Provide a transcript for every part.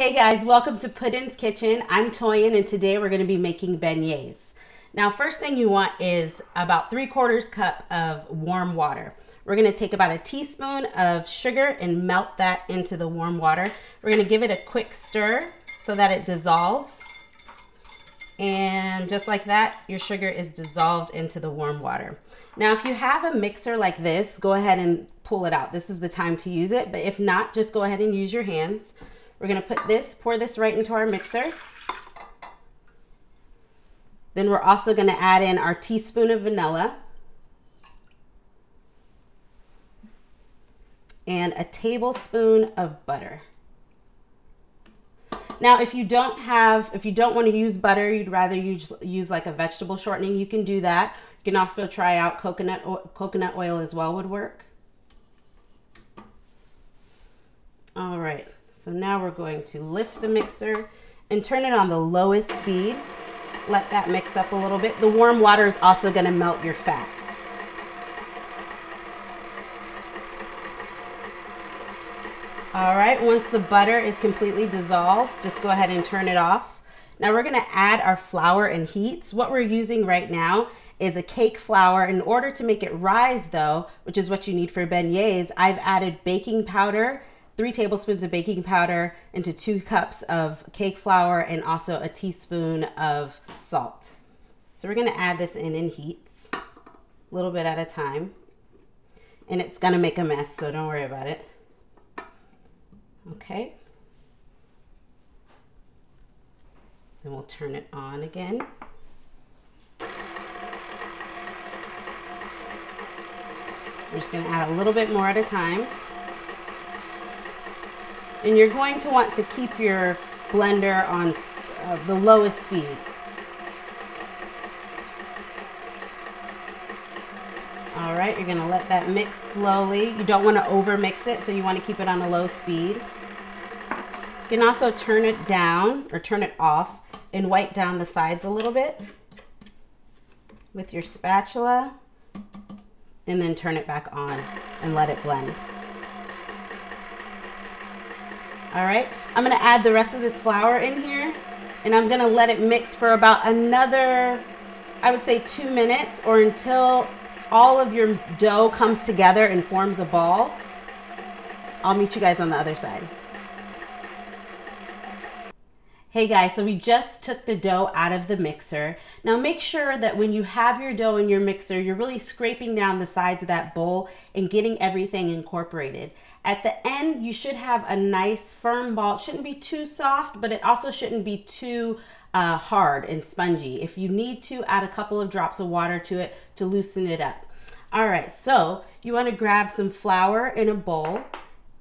Hey guys, welcome to Puddin's Kitchen. I'm Toyin and today we're gonna be making beignets. Now first thing you want is about three quarters cup of warm water. We're gonna take about a teaspoon of sugar and melt that into the warm water. We're gonna give it a quick stir so that it dissolves. And just like that, your sugar is dissolved into the warm water. Now, if you have a mixer like this, go ahead and pull it out. This is the time to use it, but if not, just go ahead and use your hands. We're gonna put this, pour this right into our mixer. Then we're also gonna add in our teaspoon of vanilla and a tablespoon of butter. Now, if you don't have, if you don't want to use butter, you'd rather use, use like a vegetable shortening, you can do that. You can also try out coconut, coconut oil as well would work. All right. So now we're going to lift the mixer and turn it on the lowest speed. Let that mix up a little bit. The warm water is also gonna melt your fat. All right, once the butter is completely dissolved, just go ahead and turn it off. Now we're gonna add our flour and heats. What we're using right now is a cake flour. In order to make it rise though, which is what you need for beignets, I've added baking powder three tablespoons of baking powder into two cups of cake flour and also a teaspoon of salt. So we're gonna add this in in heats, a little bit at a time. And it's gonna make a mess, so don't worry about it. Okay. Then we'll turn it on again. We're just gonna add a little bit more at a time. And you're going to want to keep your blender on uh, the lowest speed. All right, you're gonna let that mix slowly. You don't wanna over mix it, so you wanna keep it on a low speed. You can also turn it down or turn it off and wipe down the sides a little bit with your spatula and then turn it back on and let it blend. All right, I'm gonna add the rest of this flour in here and I'm gonna let it mix for about another, I would say two minutes or until all of your dough comes together and forms a ball. I'll meet you guys on the other side. Hey guys, so we just took the dough out of the mixer. Now make sure that when you have your dough in your mixer, you're really scraping down the sides of that bowl and getting everything incorporated. At the end, you should have a nice firm ball. It shouldn't be too soft, but it also shouldn't be too uh, hard and spongy. If you need to, add a couple of drops of water to it to loosen it up. All right, so you wanna grab some flour in a bowl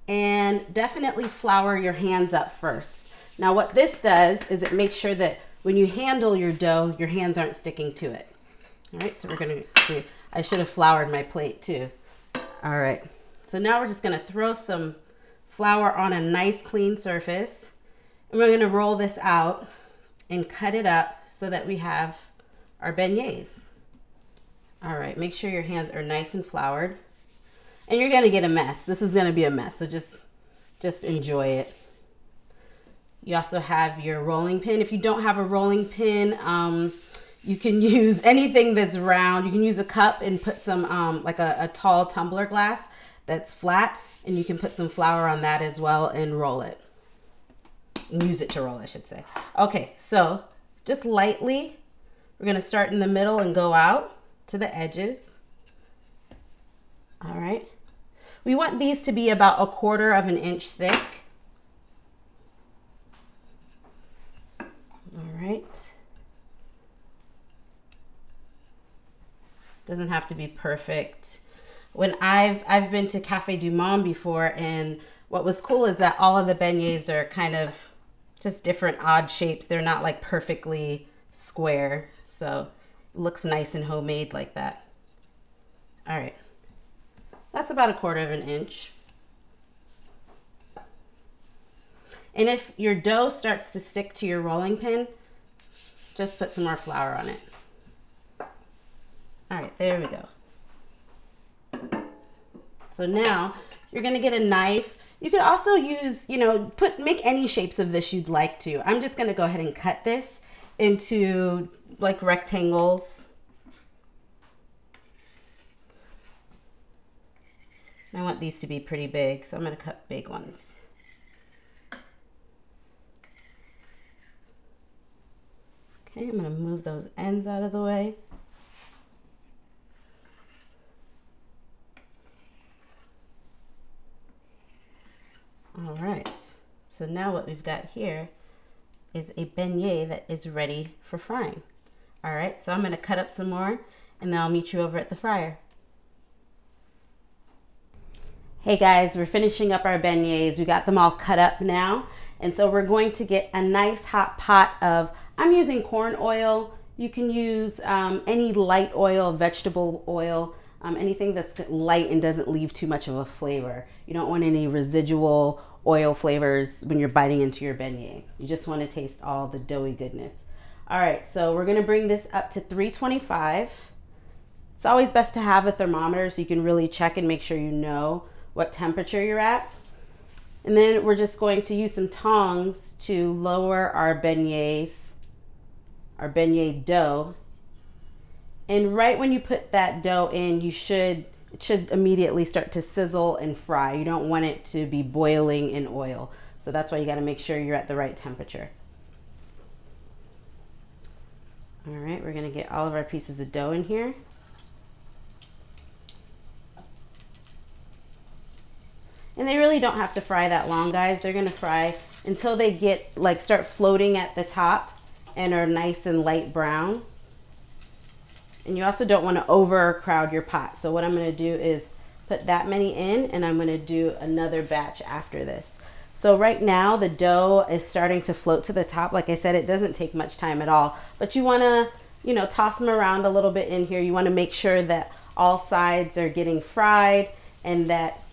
and definitely flour your hands up first. Now what this does is it makes sure that when you handle your dough, your hands aren't sticking to it. All right, so we're gonna see, I should have floured my plate too. All right, so now we're just gonna throw some flour on a nice clean surface and we're gonna roll this out and cut it up so that we have our beignets. All right, make sure your hands are nice and floured. And you're gonna get a mess. This is gonna be a mess, so just, just enjoy it. You also have your rolling pin. If you don't have a rolling pin, um, you can use anything that's round. You can use a cup and put some, um, like a, a tall tumbler glass that's flat, and you can put some flour on that as well and roll it. Use it to roll, I should say. Okay, so just lightly, we're gonna start in the middle and go out to the edges. All right. We want these to be about a quarter of an inch thick. right? Doesn't have to be perfect. When I've I've been to Cafe Du Monde before, and what was cool is that all of the beignets are kind of just different odd shapes. They're not like perfectly square, so it looks nice and homemade like that. All right, that's about a quarter of an inch. And if your dough starts to stick to your rolling pin, just put some more flour on it. All right, there we go. So now you're gonna get a knife. You could also use, you know, put make any shapes of this you'd like to. I'm just gonna go ahead and cut this into like rectangles. I want these to be pretty big, so I'm gonna cut big ones. Okay, I'm gonna move those ends out of the way. All right, so now what we've got here is a beignet that is ready for frying. All right, so I'm gonna cut up some more and then I'll meet you over at the fryer. Hey guys, we're finishing up our beignets. We got them all cut up now. And so we're going to get a nice hot pot of, I'm using corn oil. You can use um, any light oil, vegetable oil, um, anything that's light and doesn't leave too much of a flavor. You don't want any residual oil flavors when you're biting into your beignet. You just want to taste all the doughy goodness. All right, so we're gonna bring this up to 325. It's always best to have a thermometer so you can really check and make sure you know what temperature you're at. And then we're just going to use some tongs to lower our beignets, our beignet dough. And right when you put that dough in, you should it should immediately start to sizzle and fry. You don't want it to be boiling in oil. So that's why you gotta make sure you're at the right temperature. All right, we're gonna get all of our pieces of dough in here. And they really don't have to fry that long, guys. They're gonna fry until they get, like, start floating at the top and are nice and light brown. And you also don't wanna overcrowd your pot. So what I'm gonna do is put that many in and I'm gonna do another batch after this. So right now the dough is starting to float to the top. Like I said, it doesn't take much time at all, but you wanna, you know, toss them around a little bit in here. You wanna make sure that all sides are getting fried and that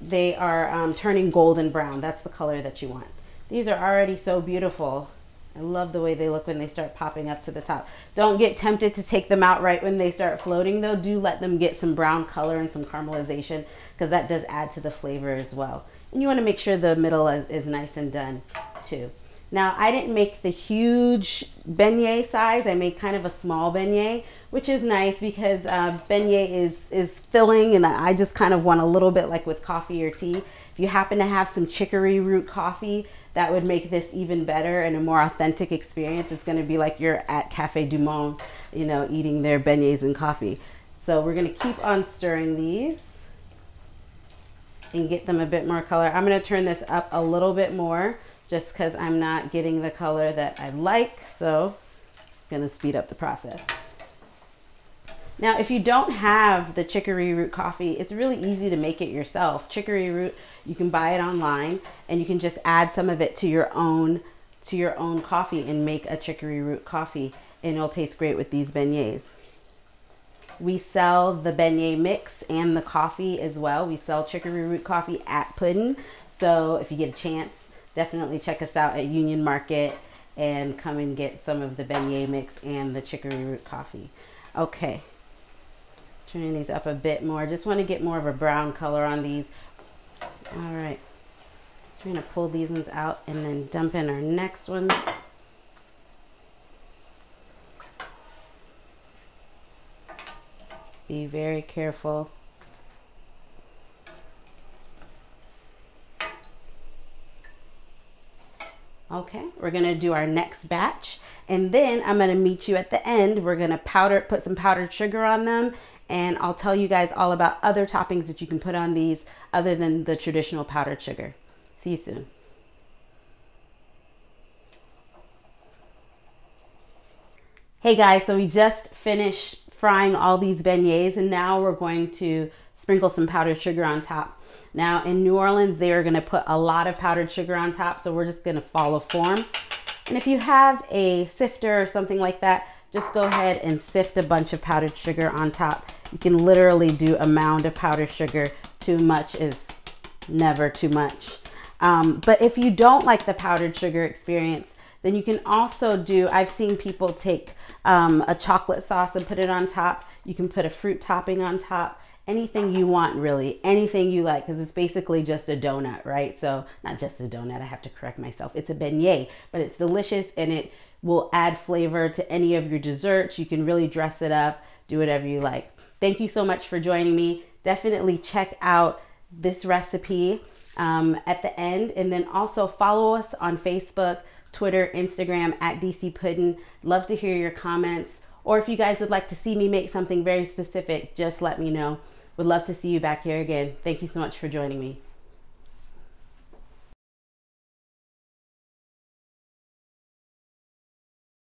they are um, turning golden brown. That's the color that you want. These are already so beautiful. I love the way they look when they start popping up to the top. Don't get tempted to take them out right when they start floating though. Do let them get some brown color and some caramelization because that does add to the flavor as well. And you want to make sure the middle is, is nice and done too. Now I didn't make the huge beignet size. I made kind of a small beignet which is nice because uh, beignet is, is filling and I just kind of want a little bit like with coffee or tea. If you happen to have some chicory root coffee, that would make this even better and a more authentic experience. It's gonna be like you're at Cafe Du Monde, you know, eating their beignets and coffee. So we're gonna keep on stirring these and get them a bit more color. I'm gonna turn this up a little bit more just because I'm not getting the color that I like. So I'm gonna speed up the process. Now, if you don't have the chicory root coffee, it's really easy to make it yourself. Chicory root, you can buy it online and you can just add some of it to your own to your own coffee and make a chicory root coffee and it'll taste great with these beignets. We sell the beignet mix and the coffee as well. We sell chicory root coffee at Puddin. So if you get a chance, definitely check us out at Union Market and come and get some of the beignet mix and the chicory root coffee. Okay, Turning these up a bit more. I Just want to get more of a brown color on these. All right. So we're to pull these ones out and then dump in our next ones. Be very careful. Okay, we're gonna do our next batch and then I'm gonna meet you at the end. We're gonna powder, put some powdered sugar on them and I'll tell you guys all about other toppings that you can put on these other than the traditional powdered sugar. See you soon. Hey guys, so we just finished frying all these beignets and now we're going to sprinkle some powdered sugar on top. Now in New Orleans, they are gonna put a lot of powdered sugar on top, so we're just gonna follow form. And if you have a sifter or something like that, just go ahead and sift a bunch of powdered sugar on top. You can literally do a mound of powdered sugar. Too much is never too much. Um, but if you don't like the powdered sugar experience, then you can also do, I've seen people take um, a chocolate sauce and put it on top. You can put a fruit topping on top anything you want, really, anything you like, because it's basically just a donut, right? So, not just a donut, I have to correct myself. It's a beignet, but it's delicious and it will add flavor to any of your desserts. You can really dress it up, do whatever you like. Thank you so much for joining me. Definitely check out this recipe um, at the end, and then also follow us on Facebook, Twitter, Instagram at DC Puddin. Love to hear your comments. Or if you guys would like to see me make something very specific, just let me know. Would love to see you back here again. Thank you so much for joining me.